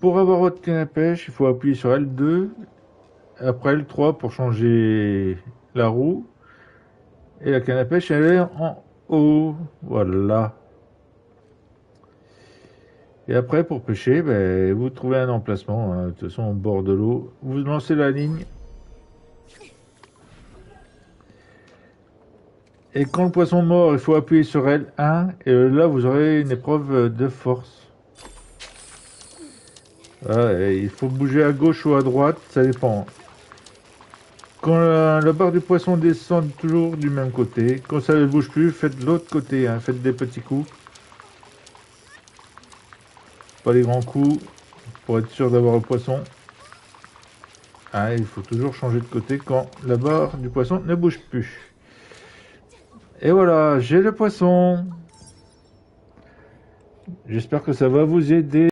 pour avoir votre canne à pêche, il faut appuyer sur L2, après L3 pour changer la roue. Et la canne à pêche, elle est en haut. Voilà. Et après, pour pêcher, ben, vous trouvez un emplacement, hein, de toute façon, au bord de l'eau. Vous lancez la ligne. Et quand le poisson mort, il faut appuyer sur L1. Et là, vous aurez une épreuve de force. Il faut bouger à gauche ou à droite, ça dépend. Quand la, barre du poisson descend toujours du même côté, quand ça ne bouge plus, faites l'autre côté, hein, faites des petits coups. Pas les grands coups, pour être sûr d'avoir le poisson. Ah, il faut toujours changer de côté quand la barre du poisson ne bouge plus. Et voilà, j'ai le poisson. J'espère que ça va vous aider.